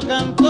cantó.